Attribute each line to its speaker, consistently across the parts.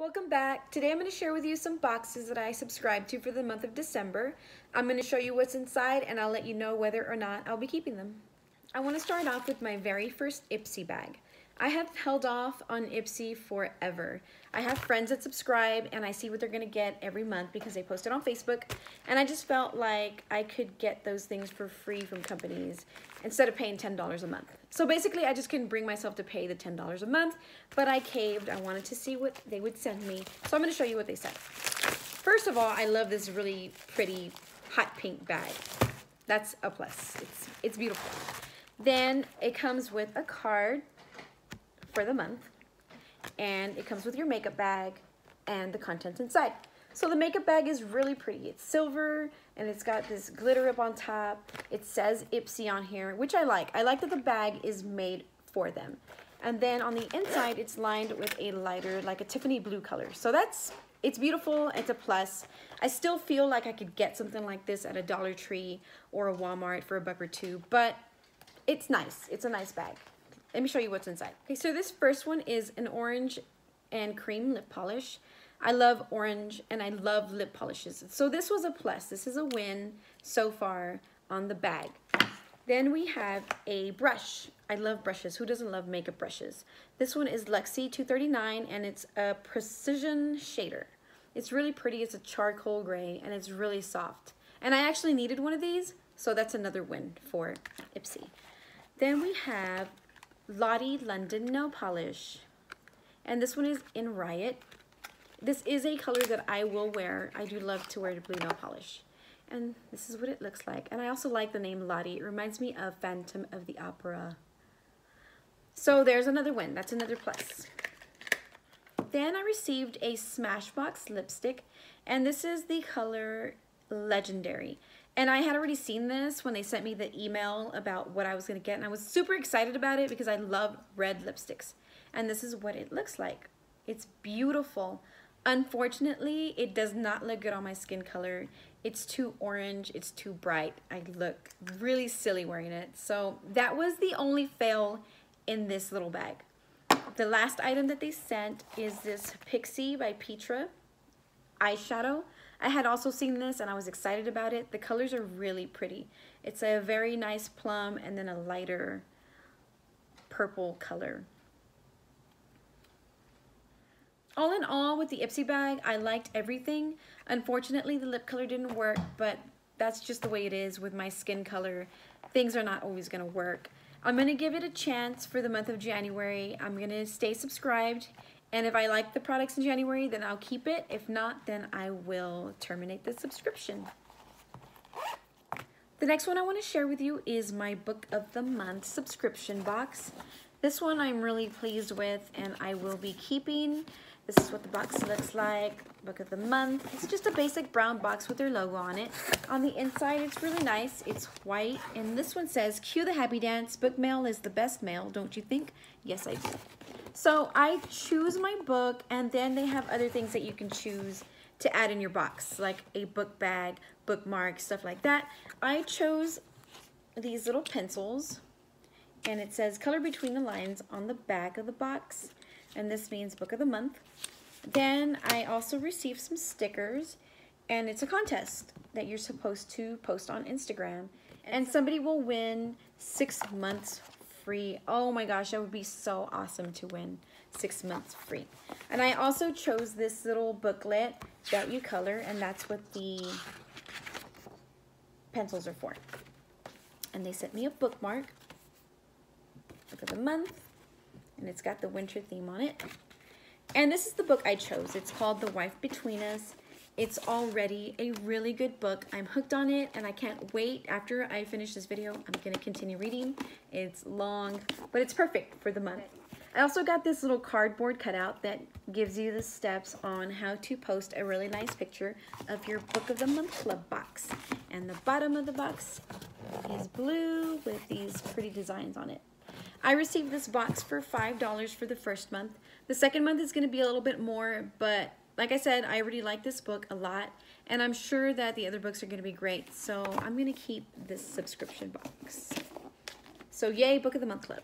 Speaker 1: Welcome back. Today I'm going to share with you some boxes that I subscribed to for the month of December. I'm going to show you what's inside and I'll let you know whether or not I'll be keeping them. I want to start off with my very first Ipsy bag. I have held off on Ipsy forever. I have friends that subscribe and I see what they're gonna get every month because they post it on Facebook and I just felt like I could get those things for free from companies instead of paying $10 a month. So basically I just couldn't bring myself to pay the $10 a month, but I caved. I wanted to see what they would send me. So I'm gonna show you what they sent. First of all, I love this really pretty hot pink bag. That's a plus, it's, it's beautiful. Then it comes with a card for the month. And it comes with your makeup bag and the contents inside. So the makeup bag is really pretty. It's silver and it's got this glitter up on top. It says Ipsy on here, which I like. I like that the bag is made for them. And then on the inside, it's lined with a lighter, like a Tiffany blue color. So that's, it's beautiful, it's a plus. I still feel like I could get something like this at a Dollar Tree or a Walmart for a buck or two, but it's nice. It's a nice bag. Let me show you what's inside. Okay, so this first one is an orange and cream lip polish. I love orange and I love lip polishes. So this was a plus. This is a win so far on the bag. Then we have a brush. I love brushes. Who doesn't love makeup brushes? This one is Luxie 239 and it's a precision shader. It's really pretty. It's a charcoal gray and it's really soft. And I actually needed one of these, so that's another win for Ipsy. Then we have Lottie London Nail Polish. And this one is in Riot. This is a color that I will wear. I do love to wear blue nail polish. And this is what it looks like. And I also like the name Lottie. It reminds me of Phantom of the Opera. So there's another win. That's another plus. Then I received a Smashbox lipstick. And this is the color Legendary. And I had already seen this when they sent me the email about what I was gonna get and I was super excited about it because I love red lipsticks. And this is what it looks like. It's beautiful. Unfortunately, it does not look good on my skin color. It's too orange, it's too bright. I look really silly wearing it. So that was the only fail in this little bag. The last item that they sent is this Pixie by Petra eyeshadow. I had also seen this and I was excited about it. The colors are really pretty. It's a very nice plum and then a lighter purple color. All in all, with the Ipsy bag, I liked everything. Unfortunately, the lip color didn't work, but that's just the way it is with my skin color. Things are not always gonna work. I'm gonna give it a chance for the month of January. I'm gonna stay subscribed and if I like the products in January, then I'll keep it. If not, then I will terminate the subscription. The next one I want to share with you is my Book of the Month subscription box. This one I'm really pleased with and I will be keeping. This is what the box looks like, Book of the Month. It's just a basic brown box with their logo on it. On the inside, it's really nice. It's white, and this one says, Cue the happy dance. Book mail is the best mail, don't you think? Yes, I do. So I choose my book and then they have other things that you can choose to add in your box, like a book bag, bookmark, stuff like that. I chose these little pencils and it says color between the lines on the back of the box and this means book of the month. Then I also received some stickers and it's a contest that you're supposed to post on Instagram and somebody will win six months free. Oh my gosh, that would be so awesome to win six months free. And I also chose this little booklet that you color, and that's what the pencils are for. And they sent me a bookmark for the month, and it's got the winter theme on it. And this is the book I chose. It's called The Wife Between Us. It's already a really good book. I'm hooked on it and I can't wait. After I finish this video, I'm to continue reading. It's long, but it's perfect for the month. I also got this little cardboard cutout that gives you the steps on how to post a really nice picture of your Book of the Month Club box. And the bottom of the box is blue with these pretty designs on it. I received this box for $5 for the first month. The second month is to be a little bit more, but like I said, I already like this book a lot, and I'm sure that the other books are going to be great, so I'm going to keep this subscription box. So yay, Book of the Month Club.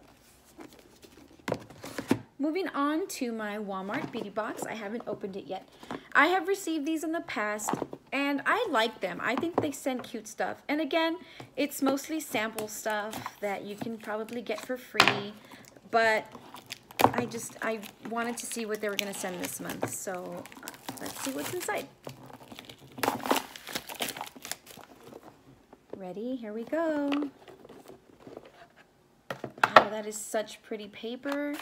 Speaker 1: Moving on to my Walmart beauty box. I haven't opened it yet. I have received these in the past and I like them. I think they send cute stuff. And again, it's mostly sample stuff that you can probably get for free. But I just, I wanted to see what they were going to send this month. So let's see what's inside. Ready? Here we go. Oh, that is such pretty paper.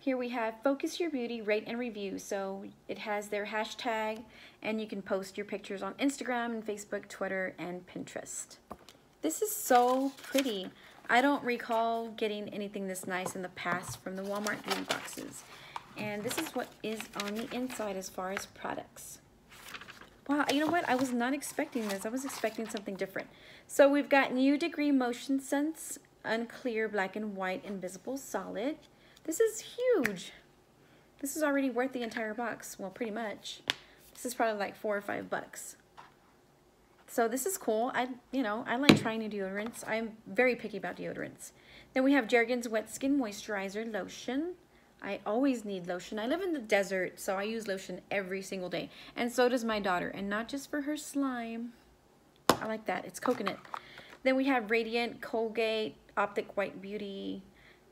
Speaker 1: Here we have Focus Your Beauty, Rate and Review. So it has their hashtag and you can post your pictures on Instagram and Facebook, Twitter, and Pinterest. This is so pretty. I don't recall getting anything this nice in the past from the Walmart beauty boxes. And this is what is on the inside as far as products. Wow, you know what? I was not expecting this. I was expecting something different. So we've got New Degree Motion Sense, Unclear Black and White Invisible Solid. This is huge. This is already worth the entire box. Well, pretty much. This is probably like four or five bucks. So this is cool. I, you know, I like trying new deodorants. I'm very picky about deodorants. Then we have Jergens Wet Skin Moisturizer Lotion. I always need lotion. I live in the desert, so I use lotion every single day. And so does my daughter, and not just for her slime. I like that. It's coconut. Then we have Radiant Colgate Optic White Beauty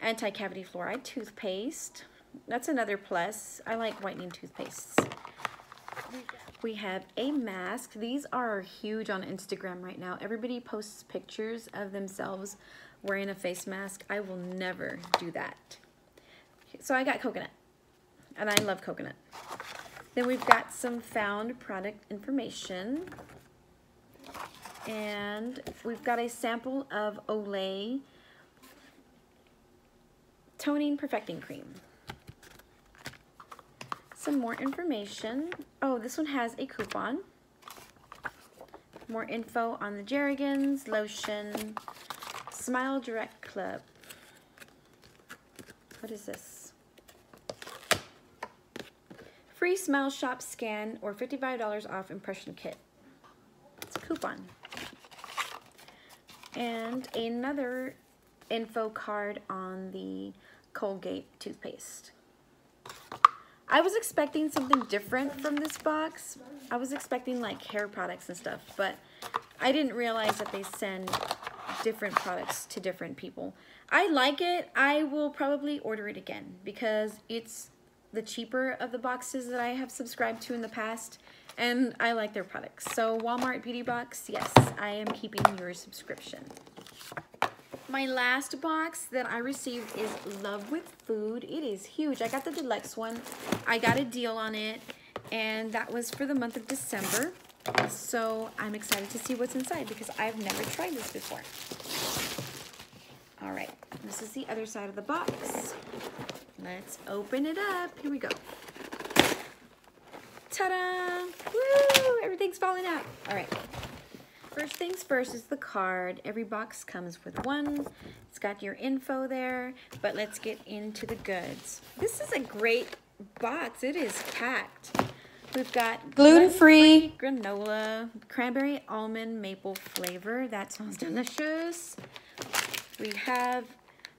Speaker 1: anti-cavity fluoride toothpaste. That's another plus. I like whitening toothpastes. We have a mask. These are huge on Instagram right now. Everybody posts pictures of themselves wearing a face mask. I will never do that. So I got coconut, and I love coconut. Then we've got some found product information. And we've got a sample of Olay Toning Perfecting Cream. Some more information. Oh, this one has a coupon. More info on the Jergens, lotion, Smile Direct Club. What is this? Free Smile Shop scan or $55 off impression kit. It's a coupon. And another info card on the Colgate toothpaste. I was expecting something different from this box. I was expecting like hair products and stuff, but I didn't realize that they send different products to different people. I like it. I will probably order it again because it's the cheaper of the boxes that I have subscribed to in the past and I like their products. So Walmart Beauty Box, yes, I am keeping your subscription. My last box that I received is Love with Food. It is huge. I got the deluxe one. I got a deal on it, and that was for the month of December. So I'm excited to see what's inside because I've never tried this before. All right, this is the other side of the box. Let's open it up. Here we go. Ta-da! Woo! Everything's falling out. All right. First things first is the card. Every box comes with one. It's got your info there, but let's get into the goods. This is a great box. It is packed. We've got gluten-free granola, cranberry almond maple flavor. That sounds delicious. We have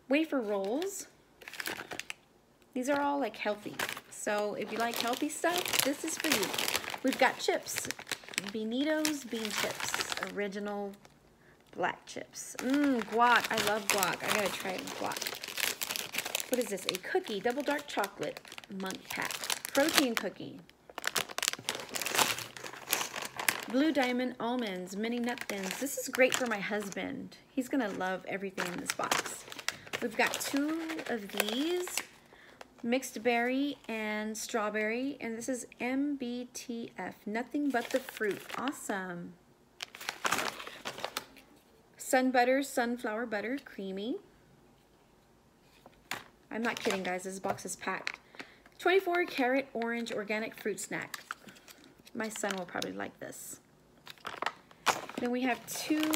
Speaker 1: wafer rolls. These are all like healthy. So if you like healthy stuff, this is for you. We've got chips, Beanitos bean chips original black chips. Mmm, guac. I love guac. I gotta try guac. What is this? A cookie, double dark chocolate Munk Pack. Protein cookie. Blue Diamond Almonds, mini nut thins. This is great for my husband. He's gonna love everything in this box. We've got two of these, mixed berry and strawberry, and this is MBTF, nothing but the fruit. Awesome. Sun Butter, Sunflower Butter, Creamy. I'm not kidding, guys. This box is packed. 24 Carat Orange Organic Fruit Snack. My son will probably like this. Then we have two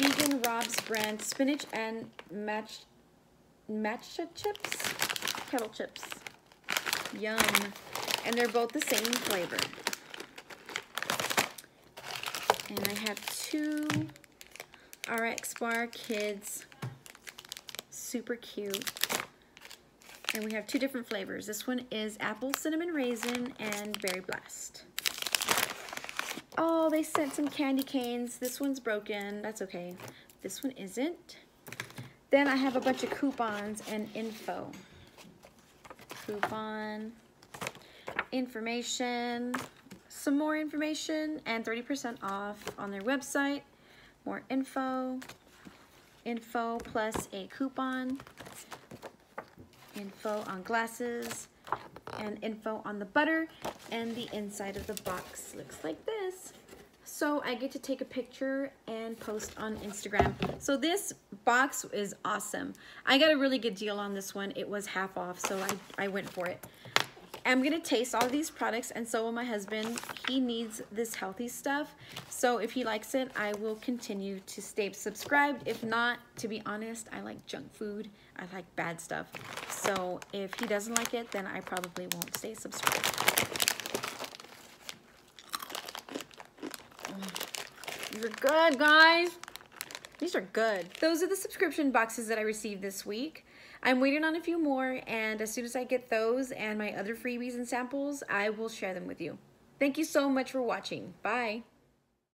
Speaker 1: vegan Rob's brand spinach and match matcha chips, kettle chips. Yum. And they're both the same flavor. And I have two RX Bar Kids. Super cute. And we have two different flavors. This one is apple cinnamon raisin and berry blast. Oh, they sent some candy canes. This one's broken. That's okay. This one isn't. Then I have a bunch of coupons and info. Coupon, information, some more information, and 30% off on their website. More info, info plus a coupon, info on glasses, and info on the butter, and the inside of the box looks like this. So I get to take a picture and post on Instagram. So this box is awesome. I got a really good deal on this one. It was half off, so I, I went for it. I'm gonna taste all these products and so will my husband. He needs this healthy stuff. So if he likes it, I will continue to stay subscribed. If not, to be honest, I like junk food. I like bad stuff. So if he doesn't like it, then I probably won't stay subscribed. Mm. These are good, guys. These are good. Those are the subscription boxes that I received this week. I'm waiting on a few more, and as soon as I get those and my other freebies and samples, I will share them with you. Thank you so much for watching. Bye.